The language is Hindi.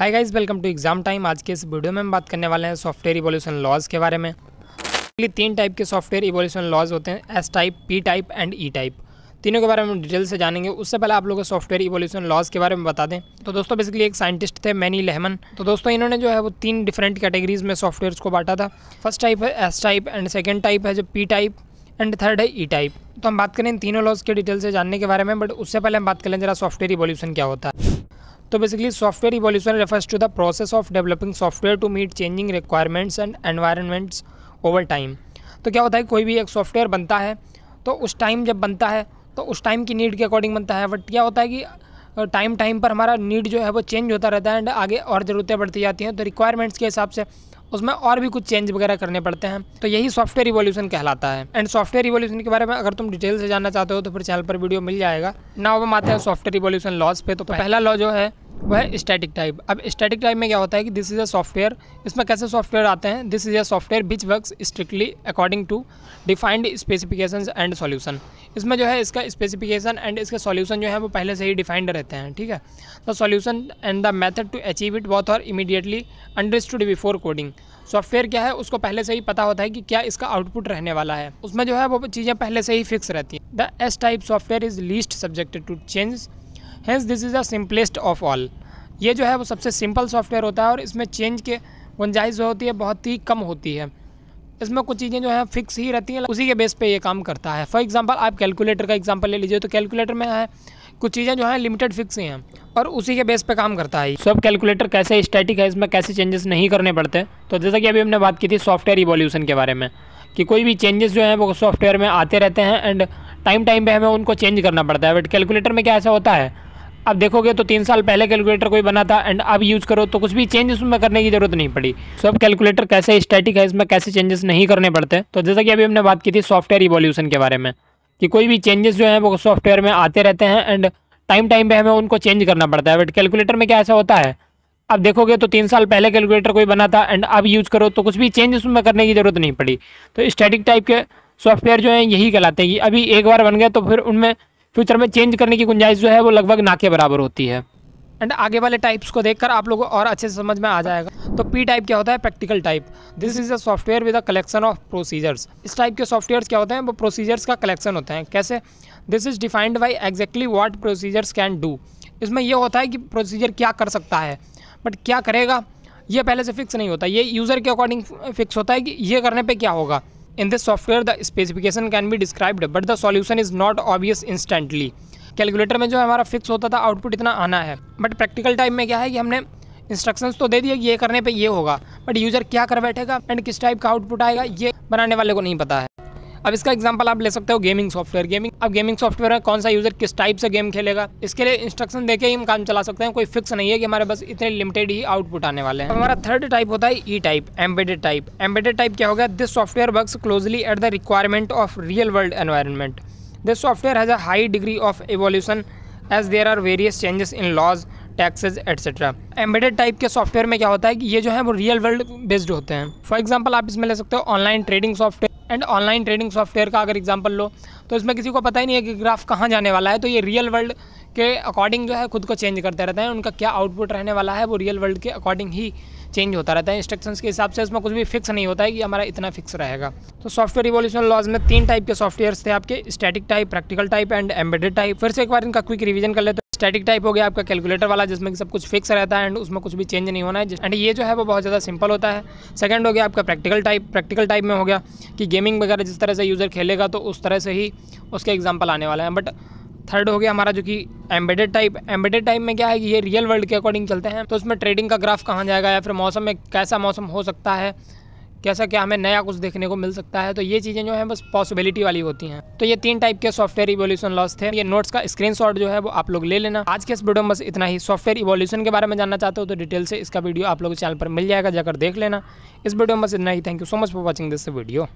Hi guys welcome to exam time आज के इस वीडियो में हम बात करने वाले हैं सॉफ्टवेयर इवोल्यूशन लॉज के बारे में। तीन टाइप के सॉफ्टवेयर इवोल्यूशन लॉज होते हैं S type P type and E type तीनों के बारे में हम डिटेल से जानेंगे। उससे पहले आप लोगों को सॉफ्टवेयर इवोल्यूशन लॉज के बारे में बता दें। तो दोस्तों बेसिकली एक साइंटिस्ट थे मैनी लेहमन तो दोस्तों, इन्होंने जो है वो तीन डिफरेंट कैटेगरीज में सॉफ्टवेयर को बांटा था। फ़र्स्ट टाइप है S type and second type है जो पी टाइप एंड थर्ड है ई टाइप तो हम बात करें तीनों लॉज के डिटेल से जानने के बारे में बट उससे पहले हम बात करें जरा सॉफ्टवेयर इवोल्यूशन क्या होता है। तो basically software evolution refers to the process of developing software to meet changing requirements and environments over time तो क्या होता है, कोई भी एक सॉफ्टवेयर बनता है तो उस टाइम जब बनता है तो उस टाइम की नीड के अकॉर्डिंग बनता है। बट क्या होता है कि टाइम टाइम पर हमारा नीड जो है वो चेंज होता रहता है एंड आगे और ज़रूरतें बढ़ती जाती हैं। तो रिक्वायरमेंट्स के हिसाब से उसमें और भी कुछ चेंज वगैरह करने पड़ते हैं। तो यही सॉफ्टवेयर रिवोल्यूशन कहलाता है। एंड सॉफ्टवेयर रिवोल्यूशन के बारे में अगर तुम डिटेल से जानना चाहते हो तो फिर चैनल पर वीडियो मिल जाएगा। ना अब हम आते हैं सॉफ्टवेयर रिवोल्यूशन लॉज पे। तो पहला लॉ जो है वो है स्टैटिक टाइप अब स्टैटिक टाइप में क्या होता है कि दिस इज़ अ सॉफ्टवेयर इसमें कैसे सॉफ्टवेयर आते हैं? This is a software which work strictly according to defined specification and solution इसमें जो है इसका स्पेसिफिकेशन एंड इसके सॉल्यूशन जो है वो पहले से ही डिफाइंड रहते हैं, ठीक है? The solution and the method to achieve it बहुत और immediately understood before coding software क्या है? उसको पहले से ही पता होता है कि क्या इसका आउटपुट रहने वाला है। उसमें जो है वो चीज़ें पहले से ही फिक्स रहती हैं। The S type software is least subjected to change hence this is the simplest of all ये जो है, वो सबसे सिंपल सॉफ्टवेयर होता है और इसमें चेंज के गुंजाइश जो होती है, बहुत ही कम होती है। इसमें कुछ चीज़ें जो है फिक्स ही रहती हैं, उसी के बेस पे ये काम करता है। फॉर एग्जांपल आप कैलकुलेटर का एग्जांपल ले लीजिए तो कैलकुलेटर में है, कुछ चीज़ें जो हैं लिमिटेड फिक्स ही हैं और उसी के बेस पे काम करता है। सब कैलकुलेटर कैसे स्टैटिक है, इसमें कैसे चेंजेस नहीं करने पड़ते तो जैसा कि अभी हमने बात की थी सॉफ्टवेयर इवोल्यूशन के बारे में, कि कोई भी चेंजेस जो हैं, वो सॉफ्टवेयर में आते रहते हैं एंड टाइम टाइम पर हमें उनको चेंज करना पड़ता है। बट कैलकुलेटर में क्या ऐसा होता है अब देखोगे तो तीन साल पहले कैलकुलेटर कोई बना था एंड अब यूज़ करो तो कुछ भी चेंज उसमें करने की ज़रूरत नहीं पड़ी। सब कैलकुलेटर कैसे स्टैटिक है, इसमें कैसे चेंजेस नहीं करने पड़ते तो जैसा कि अभी हमने बात की थी सॉफ्टवेयर इवोल्यूशन के बारे में, कि कोई भी चेंजेस जो है, वो सॉफ्टवेयर में आते रहते हैं एंड टाइम टाइम पे हमें उनको चेंज करना पड़ता है। बट कैलकुलेटर में क्या ऐसा होता है? अब देखोगे तो तीन साल पहले कैलकुलेटर कोई बना था एंड अब यूज़ करो तो कुछ भी चेंज उसमें करने की ज़रूरत नहीं पड़ी। तो स्टैटिक टाइप के सॉफ्टवेयर जो है, यही कहलाते हैं कि अभी एक बार बन गए तो फिर उनमें फ्यूचर में चेंज करने की गुंजाइश जो है वो लगभग ना के बराबर होती है। एंड आगे वाले टाइप्स को देखकर आप लोगों को और अच्छे से समझ में आ जाएगा। तो पी टाइप क्या होता है? Practical type this is a software with a collection of procedures इस टाइप के सॉफ्टवेयर्स क्या होते हैं? वो प्रोसीजर्स का कलेक्शन होते हैं। कैसे? This is defined by exactly what procedures can do इसमें यह होता है कि प्रोसीजर क्या कर सकता है। बट क्या करेगा? ये पहले से फिक्स नहीं होता। ये यूज़र के अकॉर्डिंग फिक्स होता है कि ये करने पे क्या होगा। In this software the specification can be described but the solution is not obvious instantly calculator में जो हमारा फिक्स होता था आउटपुट इतना आना है। बट प्रैक्टिकल टाइम में क्या है कि हमने इंस्ट्रक्शंस तो दे दिए कि ये करने पे ये होगा। बट यूज़र क्या कर बैठेगा एंड किस टाइप का आउटपुट आएगा, ये बनाने वाले को नहीं पता है। अब इसका एग्जांपल आप ले सकते हो गेमिंग सॉफ्टवेयर गेमिंग अब गेमिंग सॉफ्टवेयर है, कौन सा यूज़र किस टाइप से गेम खेलेगा? इसके लिए इंस्ट्रक्शन देके ही हम काम चला सकते हैं, कोई फिक्स नहीं है कि हमारे बस इतने लिमिटेड ही आउटपुट आने वाले हैं। हमारा थर्ड टाइप होता है E type embedded type embedded type क्या होगा this software works closely at the requirement of real world environment this software has a high degree of evolution as there are various changes in laws taxes etcetera embedded type के सॉफ्टवेयर में क्या होता है कि ये जो है वो रियल वर्ल्ड बेस्ड होते हैं। फॉर एग्ज़ाम्पल आप इसमें ले सकते हो online trading software and online trading software का अगर एग्ज़ाम्पल लो तो इसमें किसी को पता ही नहीं है कि ग्राफ कहाँ जाने वाला है तो ये रियल वर्ल्ड के अकॉर्डिंग जो है खुद को चेंज करते रहते हैं, उनका क्या आउटपुट रहने वाला है, वो रियल वर्ल्ड के अकॉर्डिंग ही चेंज होता रहता है। इंस्ट्रक्शंस के हिसाब से इसमें कुछ भी फिक्स नहीं होता है कि हमारा इतना फिक्स रहेगा। तो सॉफ्टवेयर रिवोल्यूशन लॉज में तीन टाइप के सॉफ्टवेयर थे आपके static type practical type and embedded type फिर से एक बार इनका क्विक रिवीजन कर लेते स्टैटिक टाइप हो गया आपका कैलकुलेटर वाला, जिसमें सब कुछ फिक्स रहता है एंड उसमें कुछ भी चेंज नहीं होना है। एंड ये जो है, वो बहुत ज़्यादा सिंपल होता है। सेकंड हो गया आपका प्रैक्टिकल टाइप प्रैक्टिकल टाइप में हो गया कि गेमिंग वगैरह जिस तरह से यूज़र खेलेगा तो उस तरह से ही उसके एग्ज़ाम्पल आने वाला है। बट थर्ड हो गया हमारा जो कि एम्बेडेड टाइप एम्बेडेड टाइप में क्या है कि ये रियल वर्ल्ड के अकॉर्डिंग चलते हैं। तो उसमें ट्रेडिंग का ग्राफ कहाँ जाएगा या फिर मौसम में कैसा मौसम हो सकता है? कैसा क्या हमें नया कुछ देखने को मिल सकता है तो ये चीज़ें जो है बस पॉसिबिलिटी वाली होती हैं। तो ये तीन टाइप के सॉफ्टवेयर इवोल्यूशन लॉस थे। ये नोट्स का स्क्रीनशॉट जो है वो आप लोग ले लेना। आज के इस वीडियो में बस इतना ही। सॉफ्टवेयर इवोल्यूशन के बारे में जानना चाहते हो तो डिटेल से इसका वीडियो आप लोग चैनल पर मिल जाएगा, जाकर देख लेना। इस वीडियो में बस इतना ही। Thank you so much for watching this video